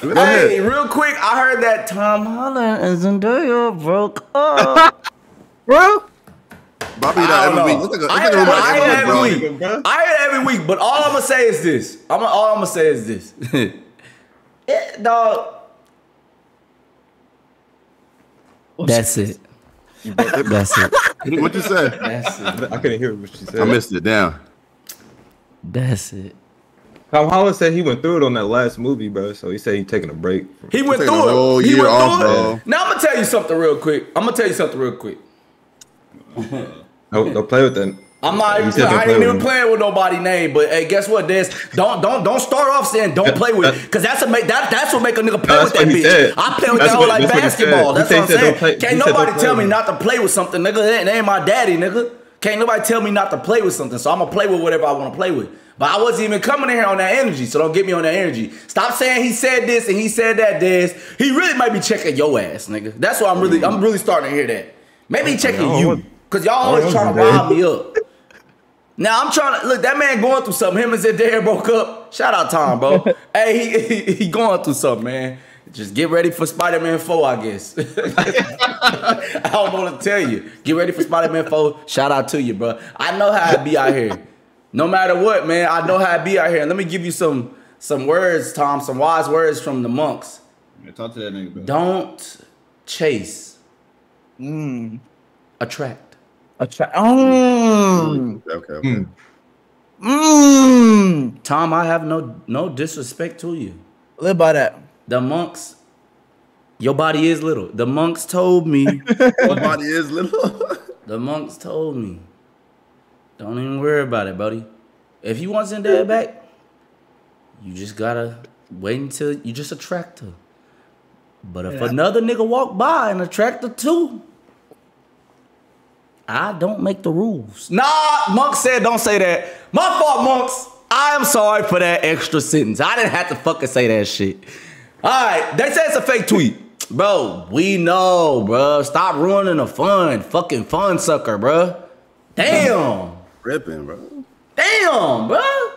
Go Hey, ahead. real quick, I heard that Tom Holland and Zendaya broke up. Bro, Bobby I that don't every know. week. Look at I look hear at that- I hear every that week, every bro. week. I hear that every week, but all I'm gonna say is this. I'm all I'm gonna say is this. it, dog. That's it. That's it. What you say? That's it. I couldn't hear what she said. I missed it. Damn. That's it. Tom Holland said he went through it on that last movie, bro. So he said he taking a break. From, He went through a whole it. He year went off, through bro. it. Now I'm gonna tell you something real quick. I'm gonna tell you something real quick. don't, don't play with that. I'm not even. I ain't with even playing with nobody name. But hey, guess what? This don't don't don't start off saying don't play with it because that's a make that that's what make a nigga play No, with that bitch. said. I play with That's that whole like that's what he said. basketball. That's what I'm saying. play- Can't nobody tell me not to play with something, nigga. That ain't my daddy, nigga. Can't nobody tell me not to play with something. So I'm gonna play with whatever I want to play with. But I wasn't even coming in here on that energy, so don't get me on that energy. Stop saying he said this and he said that. Des, he really might be checking your ass, nigga. That's why I'm really, I'm really starting to hear that. Maybe he checking you, cause y'all always trying to rile me up. Now I'm trying to look. That man going through something. Him and Zendaya broke up. Shout out Tom, bro. hey, he, he he going through something, man. Just get ready for Spider-Man 4, I guess. I don't want to tell you. Get ready for Spider-Man 4. Shout out to you, bro. I know how it be out here. No matter what, man, I know how it be out here. Let me give you some some words, Tom, some wise words from the monks. Yeah, talk to that nigga, bro. Don't chase, Hmm. attract. A tra- mm, Okay. okay. mm. Tom, I have no no disrespect to you. Live by that. The monks, your body is little. The monks told me. your body is little. the monks told me. Don't even worry about it, buddy. If you want Zendaya back, you just gotta wait until you just attract her. But if another nigga walk by and attract her too, I don't make the rules. Nah, Monk said don't say that. My fault, Monks. I am sorry for that extra sentence. I didn't have to fucking say that shit. All right, they say it's a fake tweet. Bro, we know, bro. Stop ruining the fun. Fucking fun sucker, bro. Damn. Ripping, bro. Damn, bro.